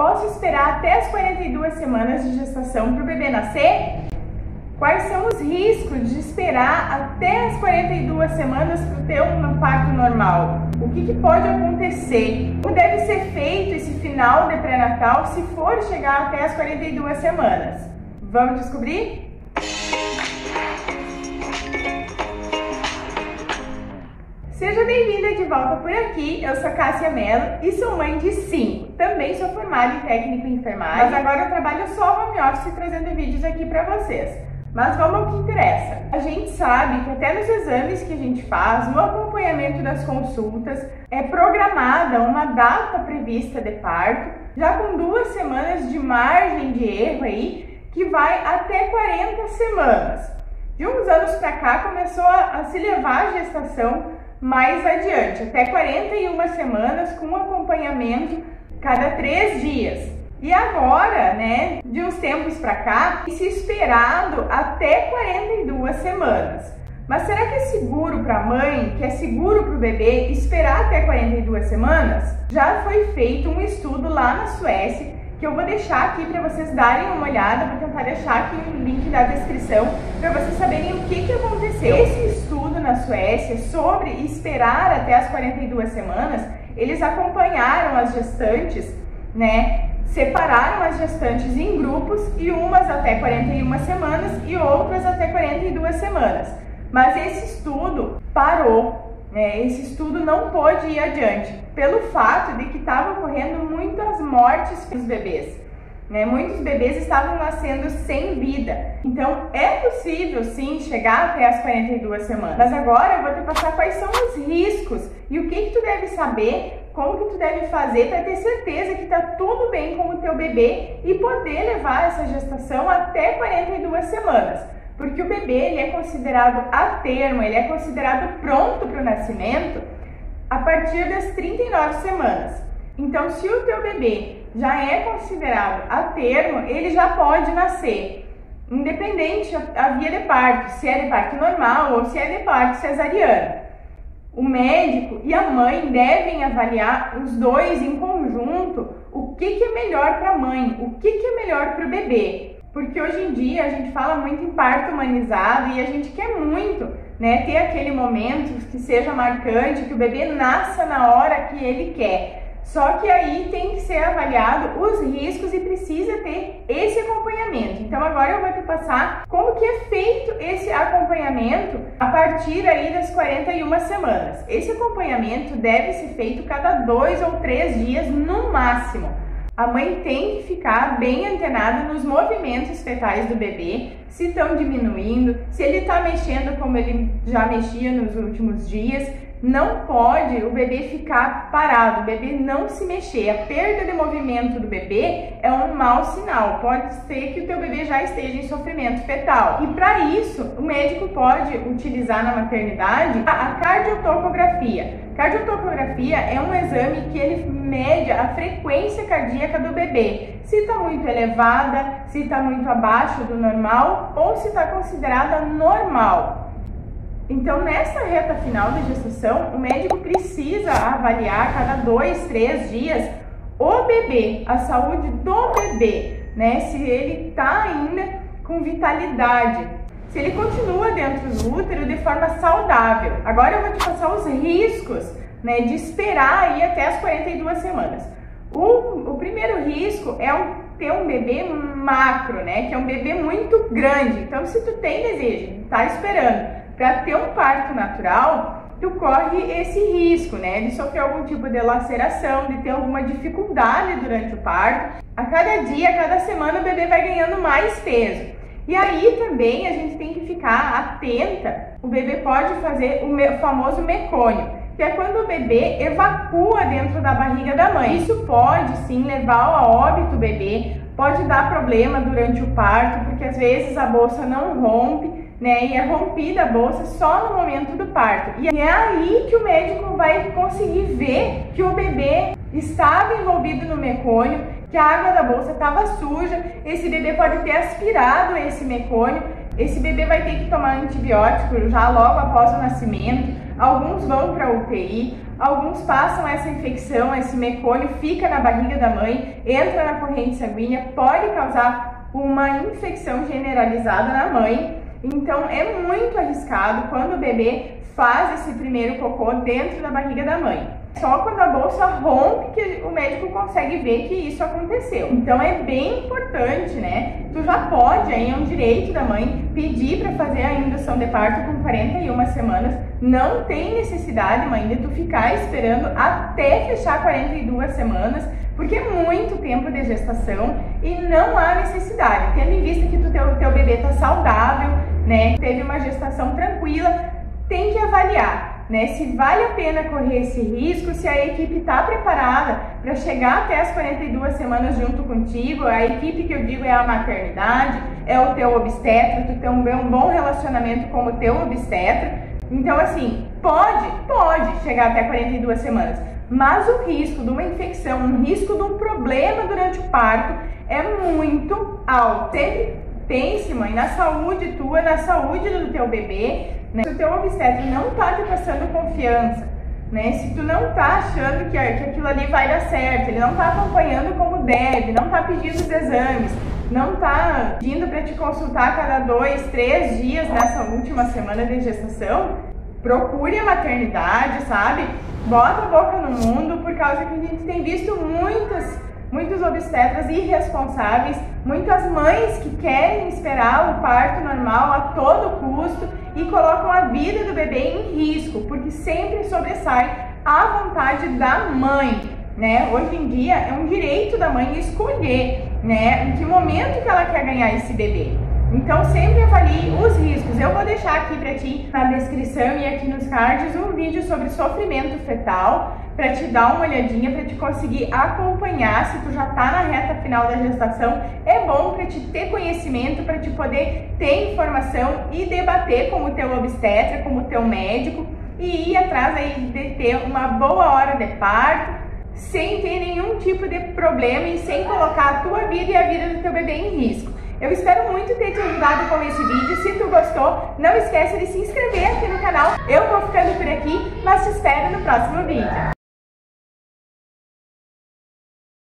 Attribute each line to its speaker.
Speaker 1: Posso esperar até as 42 semanas de gestação para o bebê nascer? Quais são os riscos de esperar até as 42 semanas para ter um parto normal? O que, que, pode acontecer? Como deve ser feito esse final de pré-natal se for chegar até as 42 semanas? Vamos descobrir? Seja bem-vinda de volta por aqui. Eu sou Cássia Mello e sou mãe de cinco. Também sou formada em técnico em enfermagem, mas agora eu trabalho só home office trazendo vídeos aqui para vocês. Mas vamos ao que interessa. A gente sabe que até nos exames que a gente faz, no acompanhamento das consultas, é programada uma data prevista de parto, já com duas semanas de margem de erro aí, que vai até 40 semanas. De uns anos para cá começou a, a se levar a gestação mais adiante, até 41 semanas com acompanhamento cada três dias. E agora, né, de uns tempos para cá, se esperado até 42 semanas. Mas será que é seguro para a mãe, que é seguro para o bebê esperar até 42 semanas? Já foi feito um estudo lá na Suécia que eu vou deixar aqui para vocês darem uma olhada, vou tentar deixar aqui o link da descrição para vocês saberem o que, que aconteceu. Esse estudo na Suécia sobre esperar até as 42 semanas, eles acompanharam as gestantes, né? Separaram as gestantes em grupos e umas até 41 semanas e outras até 42 semanas. Mas esse estudo parou é, esse estudo não pôde ir adiante, pelo fato de que estavam ocorrendo muitas mortes dos bebês. Né? Muitos bebês estavam nascendo sem vida. Então é possível sim chegar até as 42 semanas. Mas agora eu vou te passar quais são os riscos e o que, que tu deve saber, como que tu deve fazer para ter certeza que está tudo bem com o teu bebê e poder levar essa gestação até 42 semanas porque o bebê ele é considerado a termo, ele é considerado pronto para o nascimento a partir das 39 semanas. Então, se o teu bebê já é considerado a termo, ele já pode nascer, independente a via de parto, se é de parto normal ou se é de parto cesariano. O médico e a mãe devem avaliar os dois em conjunto o que, que é melhor para a mãe, o que, que é melhor para o bebê. Porque hoje em dia a gente fala muito em parto humanizado e a gente quer muito né, ter aquele momento que seja marcante, que o bebê nasça na hora que ele quer. Só que aí tem que ser avaliado os riscos e precisa ter esse acompanhamento. Então agora eu vou te passar como que é feito esse acompanhamento a partir aí das 41 semanas. Esse acompanhamento deve ser feito cada dois ou três dias no máximo a mãe tem que ficar bem antenada nos movimentos fetais do bebê, se estão diminuindo, se ele está mexendo como ele já mexia nos últimos dias, não pode o bebê ficar parado, o bebê não se mexer. A perda de movimento do bebê é um mau sinal. Pode ser que o teu bebê já esteja em sofrimento fetal. E para isso, o médico pode utilizar na maternidade a cardiotocografia. Cardiotocografia é um exame que ele mede a frequência cardíaca do bebê. Se está muito elevada, se está muito abaixo do normal ou se está considerada normal. Então, nessa reta final da gestação, o médico precisa avaliar cada dois, três dias o bebê, a saúde do bebê, né? Se ele está ainda com vitalidade, se ele continua dentro do útero de forma saudável. Agora eu vou te passar os riscos, né, de esperar aí até as 42 semanas. O, o primeiro risco é um, ter um bebê macro, né, que é um bebê muito grande. Então, se tu tem desejo, tá esperando para ter um parto natural, tu corre esse risco, né, de sofrer algum tipo de laceração, de ter alguma dificuldade durante o parto. A cada dia, a cada semana, o bebê vai ganhando mais peso. E aí também a gente tem que ficar atenta. O bebê pode fazer o famoso mecônio, que é quando o bebê evacua dentro da barriga da mãe. Isso pode sim levar ao óbito o bebê, pode dar problema durante o parto, porque às vezes a bolsa não rompe né? E é rompida a bolsa só no momento do parto. E é aí que o médico vai conseguir ver que o bebê estava envolvido no mecônio, que a água da bolsa estava suja. Esse bebê pode ter aspirado esse mecônio. Esse bebê vai ter que tomar antibiótico já logo após o nascimento. Alguns vão para UTI, Alguns passam essa infecção, esse mecônio fica na barriga da mãe, entra na corrente sanguínea, pode causar uma infecção generalizada na mãe. Então é muito arriscado quando o bebê faz esse primeiro cocô dentro da barriga da mãe. Só quando a bolsa rompe que o médico consegue ver que isso aconteceu. Então é bem importante, né? Tu já pode, aí é um direito da mãe, pedir para fazer a indução de parto com 41 semanas. Não tem necessidade, mãe, de tu ficar esperando até fechar 42 semanas, porque é muito tempo de gestação e não há necessidade. Tendo em vista que tu teu, teu bebê tá saudável, né? Teve uma gestação tranquila, tem que avaliar né? Se vale a pena correr esse risco, se a equipe está preparada para chegar até as 42 semanas junto contigo, a equipe que eu digo é a maternidade, é o teu obstetra, tu tem um bom relacionamento com o teu obstetra. Então, assim, pode, pode chegar até 42 semanas, mas o risco de uma infecção, um risco de um problema durante o parto é muito alto. Sempre pense, mãe, na saúde tua, na saúde do teu bebê, né? Se o teu obstetra não tá te passando confiança, né? Se tu não tá achando que, que aquilo ali vai dar certo, ele não tá acompanhando como deve, não tá pedindo os exames, não tá pedindo para te consultar cada dois, três dias nessa última semana de gestação, procure a maternidade, sabe? Bota a boca no mundo, por causa que a gente tem visto muitas muitos obstetras irresponsáveis, muitas mães que querem esperar o parto normal a todo custo e colocam a vida do bebê em risco, porque sempre sobressai a vontade da mãe. Né? Hoje em dia é um direito da mãe escolher né, em que momento que ela quer ganhar esse bebê. Então sempre avalie os riscos. Eu vou deixar aqui para ti na descrição e aqui nos cards um vídeo sobre sofrimento fetal para te dar uma olhadinha, para te conseguir acompanhar se tu já tá na reta final da gestação. É bom para te ter conhecimento, para te poder ter informação e debater com o teu obstetra, com o teu médico e ir atrás aí de ter uma boa hora de parto, sem ter nenhum tipo de problema e sem colocar a tua vida e a vida do teu bebê em risco. Eu espero muito ter te ajudado com esse vídeo. Se tu gostou, não esqueça de se inscrever aqui no canal. Eu vou ficando por aqui, mas te espero no próximo vídeo.